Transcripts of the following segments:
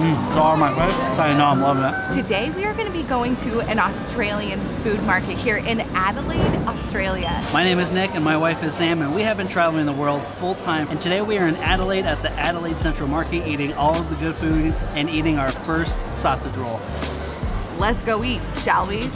Mm, it's all my face. I know I'm loving it. Today we are going to be going to an Australian food market here in Adelaide, Australia. My name is Nick and my wife is Sam and we have been traveling the world full time and today we are in Adelaide at the Adelaide Central Market eating all of the good food and eating our first sausage roll. Let's go eat, shall we?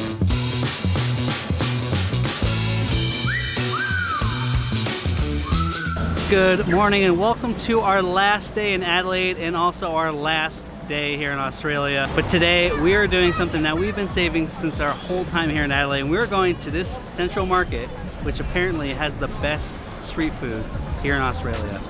Good morning and welcome to our last day in Adelaide and also our last day here in Australia. But today we are doing something that we've been saving since our whole time here in Adelaide. And we're going to this central market, which apparently has the best street food here in Australia.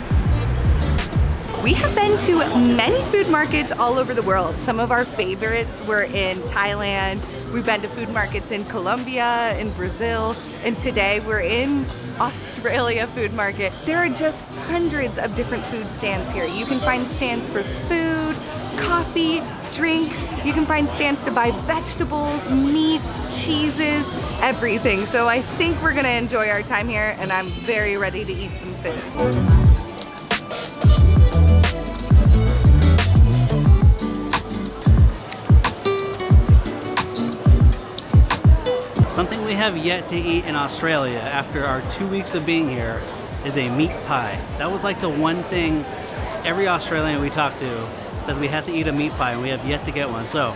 We have been to many food markets all over the world. Some of our favorites were in Thailand. We've been to food markets in Colombia, in Brazil, and today we're in Australia food market. There are just hundreds of different food stands here. You can find stands for food, coffee, drinks. You can find stands to buy vegetables, meats, cheeses, everything. So I think we're gonna enjoy our time here and I'm very ready to eat some food. Something we have yet to eat in Australia after our two weeks of being here is a meat pie. That was like the one thing every Australian we talked to said we have to eat a meat pie and we have yet to get one. So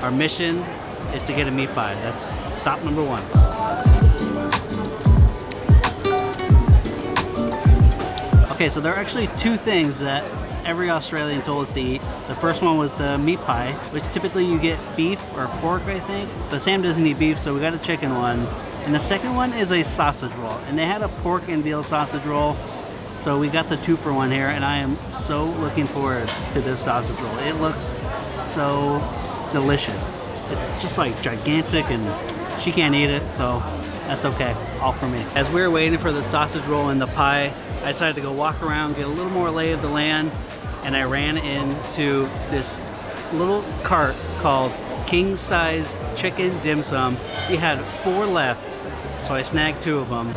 our mission is to get a meat pie. That's stop number one. Okay, so there are actually two things that every Australian told us to eat. The first one was the meat pie, which typically you get beef or pork, I think. But Sam doesn't eat beef, so we got a chicken one. And the second one is a sausage roll. And they had a pork and veal sausage roll. So we got the two for one here, and I am so looking forward to this sausage roll. It looks so delicious. It's just like gigantic, and she can't eat it, so that's okay, all for me. As we were waiting for the sausage roll and the pie, I decided to go walk around, get a little more lay of the land, and I ran into this little cart called King Size Chicken Dim Sum. We had four left, so I snagged two of them.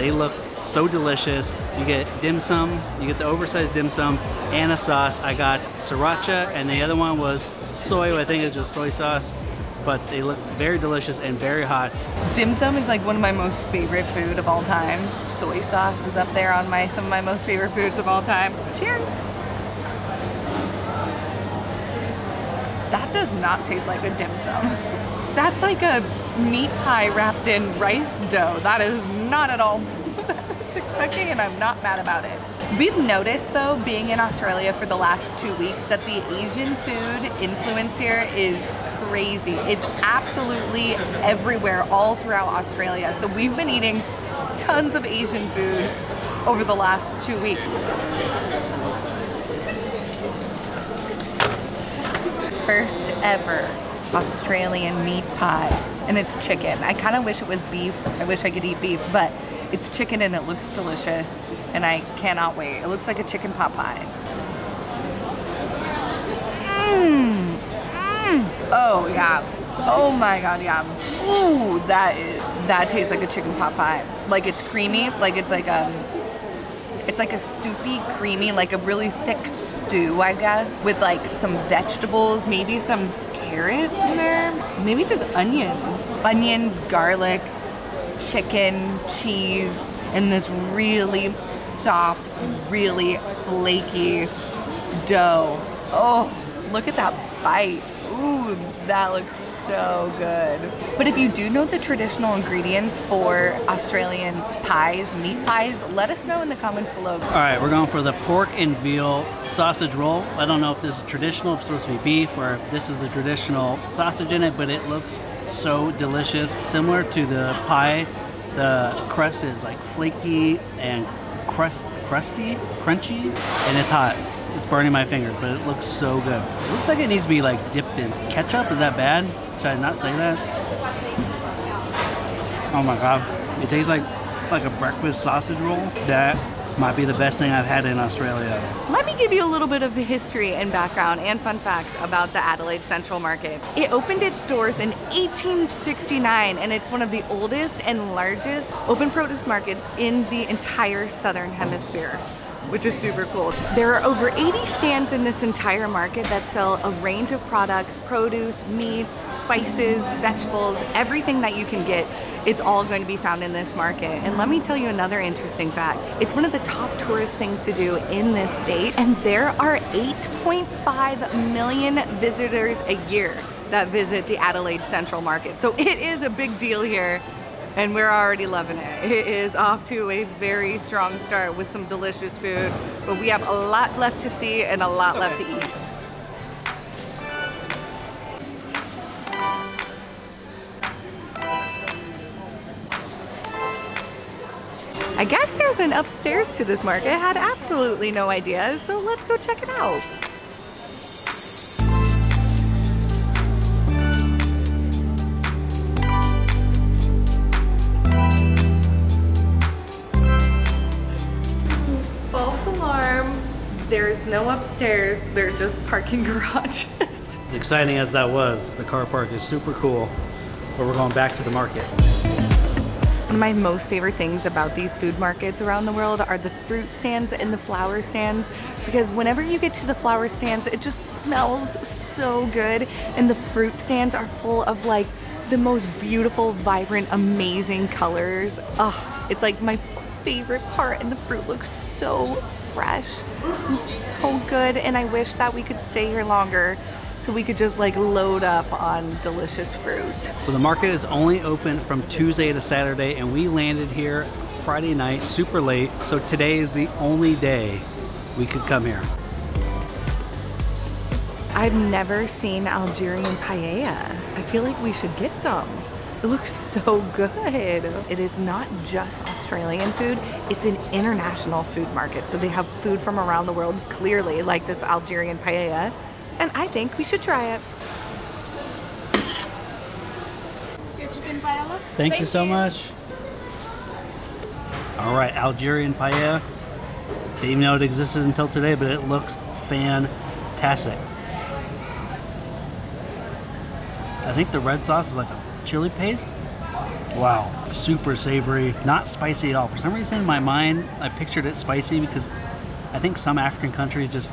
They look so delicious. You get dim sum, you get the oversized dim sum and a sauce. I got sriracha and the other one was soy, I think it's just soy sauce but they look very delicious and very hot. Dim sum is like one of my most favorite food of all time. Soy sauce is up there on my some of my most favorite foods of all time. Cheers! That does not taste like a dim sum. That's like a meat pie wrapped in rice dough. That is not at all what I was expecting and I'm not mad about it. We've noticed though, being in Australia for the last two weeks, that the Asian food influence here is crazy. It's absolutely everywhere, all throughout Australia. So we've been eating tons of Asian food over the last two weeks. First ever Australian meat pie, and it's chicken. I kind of wish it was beef. I wish I could eat beef, but it's chicken and it looks delicious, and I cannot wait. It looks like a chicken pot pie. Mmm. Oh yeah. Oh my god, yeah. Ooh, that is that tastes like a chicken pot pie. Like it's creamy, like it's like a it's like a soupy, creamy, like a really thick stew, I guess, with like some vegetables, maybe some carrots in there, maybe just onions. Onions, garlic, chicken, cheese, and this really soft, really flaky dough. Oh, look at that bite. Ooh, that looks so good. But if you do know the traditional ingredients for Australian pies, meat pies, let us know in the comments below. All right, we're going for the pork and veal sausage roll. I don't know if this is traditional, it's supposed to be beef, or if this is the traditional sausage in it, but it looks so delicious. Similar to the pie, the crust is like flaky and crust, crusty, crunchy, and it's hot. It's burning my fingers, but it looks so good. It looks like it needs to be like dipped in ketchup. Is that bad? Should I not say that? Oh my god. It tastes like like a breakfast sausage roll. That might be the best thing I've had in Australia. Give you a little bit of history and background and fun facts about the Adelaide Central Market. It opened its doors in 1869 and it's one of the oldest and largest open produce markets in the entire southern hemisphere. Which is super cool. There are over 80 stands in this entire market that sell a range of products, produce, meats, spices, vegetables, everything that you can get. It's all going to be found in this market. And let me tell you another interesting fact. It's one of the top tourist things to do in this state, and there are 8.5 million visitors a year that visit the Adelaide Central Market. So it is a big deal here and we're already loving it. It is off to a very strong start with some delicious food, but we have a lot left to see and a lot left to eat. I guess there's an upstairs to this market. I had absolutely no idea, so let's go check it out. There's no upstairs. They're just parking garages. As exciting as that was, the car park is super cool, but we're going back to the market. One of my most favorite things about these food markets around the world are the fruit stands and the flower stands because whenever you get to the flower stands, it just smells so good. And the fruit stands are full of like the most beautiful, vibrant, amazing colors. Oh, it's like my favorite part and the fruit looks so fresh and so good. And I wish that we could stay here longer so we could just like load up on delicious fruit. So the market is only open from Tuesday to Saturday and we landed here Friday night super late. So today is the only day we could come here. I've never seen Algerian paella. I feel like we should get some. It looks so good. It is not just Australian food, it's an international food market. So they have food from around the world, clearly, like this Algerian paella and I think we should try it. Your chicken paella? Thank, Thank you so you. much. All right, Algerian paella. Didn't know it existed until today, but it looks fantastic. I think the red sauce is like a chili paste. Wow, super savory, not spicy at all. For some reason in my mind, I pictured it spicy because I think some African countries just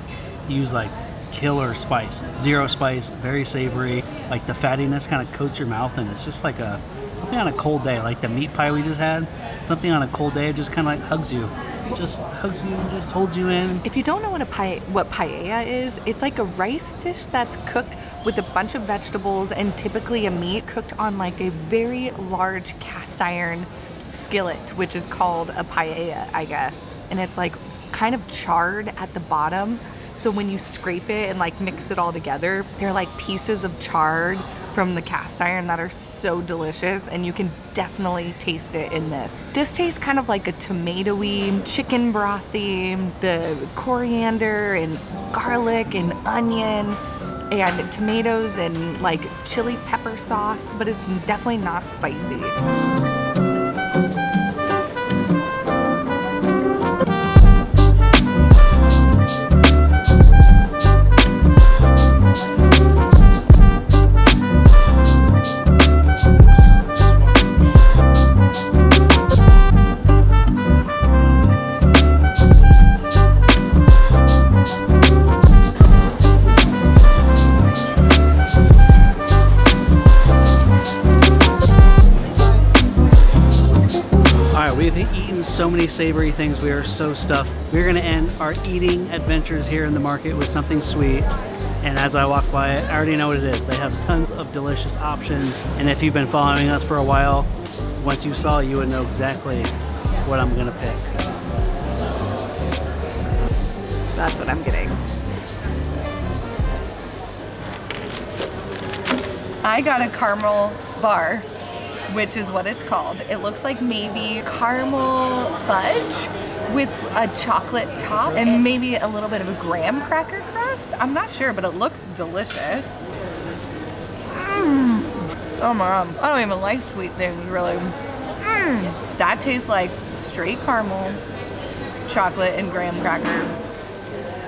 use like killer spice. Zero spice, very savory. Like the fattiness kind of coats your mouth and it's just like a, something on a cold day, like the meat pie we just had. Something on a cold day just kind of like hugs you. Just hugs you and just holds you in. If you don't know what a pa what paella is, it's like a rice dish that's cooked with a bunch of vegetables and typically a meat cooked on like a very large cast iron skillet, which is called a paella, I guess. And it's like kind of charred at the bottom so when you scrape it and like mix it all together, they're like pieces of chard from the cast iron that are so delicious and you can definitely taste it in this. This tastes kind of like a tomatoey, chicken brothy, the coriander and garlic and onion and tomatoes and like chili pepper sauce, but it's definitely not spicy. So many savory things. We are so stuffed. We're gonna end our eating adventures here in the market with something sweet. And as I walk by it, I already know what it is. They have tons of delicious options. And if you've been following us for a while, once you saw, you would know exactly what I'm gonna pick. That's what I'm getting. I got a caramel bar which is what it's called. It looks like maybe caramel fudge with a chocolate top and maybe a little bit of a graham cracker crust. I'm not sure, but it looks delicious. Mm. Oh my god, I don't even like sweet things really. Mm. That tastes like straight caramel, chocolate, and graham cracker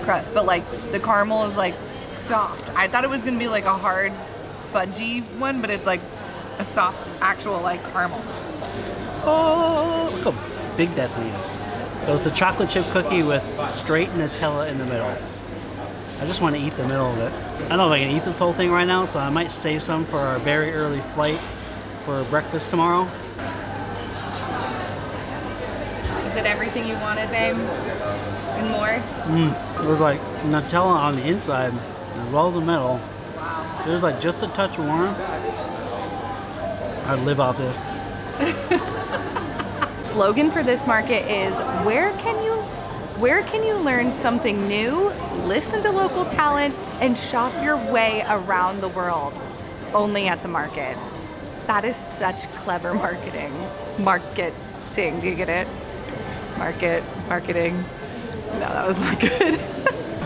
crust, but like the caramel is like soft. I thought it was gonna be like a hard fudgy one, but it's like a soft, actual like caramel. Oh, look how big that thing is. So it's a chocolate chip cookie with straight Nutella in the middle. I just want to eat the middle of it. I don't know if I can eat this whole thing right now, so I might save some for our very early flight for breakfast tomorrow. Is it everything you wanted, babe? And more? Mmm, there's like Nutella on the inside as well as the middle. Wow. There's like just a touch of warm. I'd live off this. Slogan for this market is where can you where can you learn something new, listen to local talent, and shop your way around the world? Only at the market. That is such clever marketing. Marketing, do you get it? Market, marketing. No, that was not good.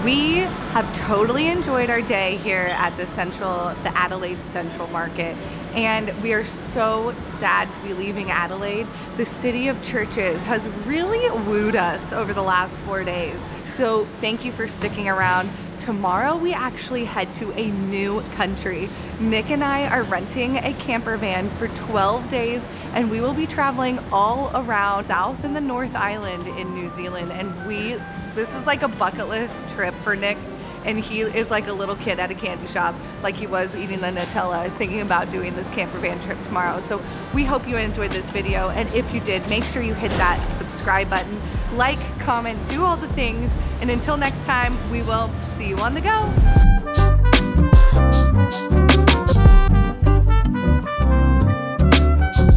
we have totally enjoyed our day here at the Central, the Adelaide Central Market. And we are so sad to be leaving Adelaide. The city of churches has really wooed us over the last four days. So thank you for sticking around. Tomorrow we actually head to a new country. Nick and I are renting a camper van for 12 days and we will be traveling all around South and the North Island in New Zealand. And we, this is like a bucket list trip for Nick and he is like a little kid at a candy shop like he was eating the Nutella thinking about doing this camper van trip tomorrow. So we hope you enjoyed this video and if you did make sure you hit that subscribe button like comment do all the things and until next time we will see you on the go.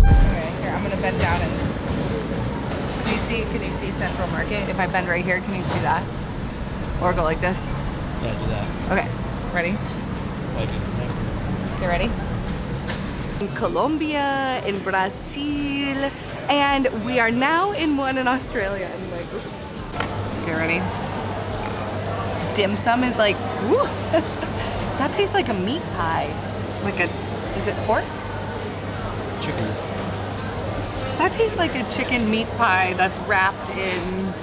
Okay here I'm gonna bend down can you see can you see Central Market? If I bend right here can you see that? Or go like this That. Okay, ready? Okay, ready? In Colombia, in Brazil, and we are now in one in Australia. And like, oops. okay, ready? Dim sum is like, woo. that tastes like a meat pie. Like a, is it pork? Chicken. That tastes like a chicken meat pie that's wrapped in,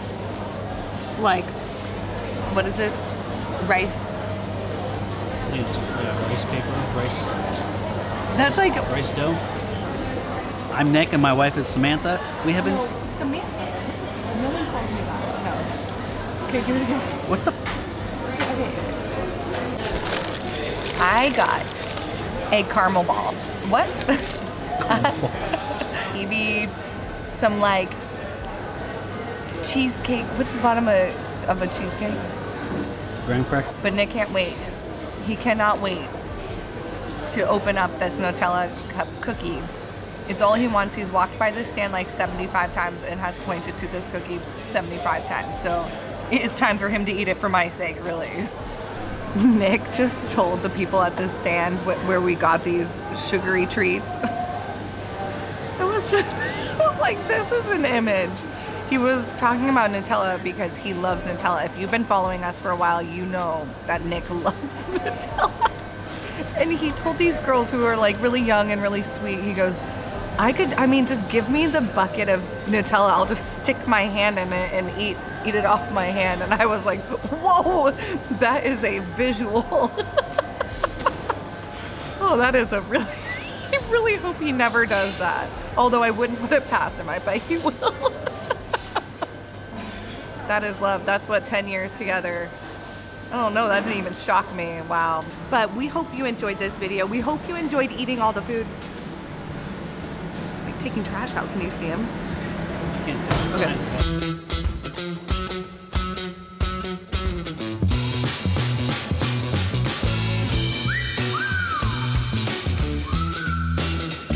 like, what is this? Rice. It's yeah, rice paper, rice, That's like rice dough. I'm Nick and my wife is Samantha. We have been. Samantha. No one calls me that. No. Okay, do it again. What the? Okay. I got a caramel ball. What? Maybe some like cheesecake. What's the bottom of, of a cheesecake? Graham. But Nick can't wait. He cannot wait to open up this Nutella cup cookie. It's all he wants. He's walked by this stand like 75 times and has pointed to this cookie 75 times. So it's time for him to eat it for my sake, really. Nick just told the people at this stand wh- where we got these sugary treats. it was just, it was like, this is an image. He was talking about Nutella because he loves Nutella. If you've been following us for a while, you know that Nick loves Nutella. And he told these girls who are like really young and really sweet, he goes, I could, I mean, just give me the bucket of Nutella. I'll just stick my hand in it and eat, eat it off my hand. And I was like, whoa, that is a visual. oh, that is a really, I really hope he never does that. Although I wouldn't put it past him, I bet he will. That is love. That's what 10 years together Oh no, that didn't even shock me. Wow. But we hope you enjoyed this video. We hope you enjoyed eating all the food. It's like taking trash out. Can you see him? I. Okay.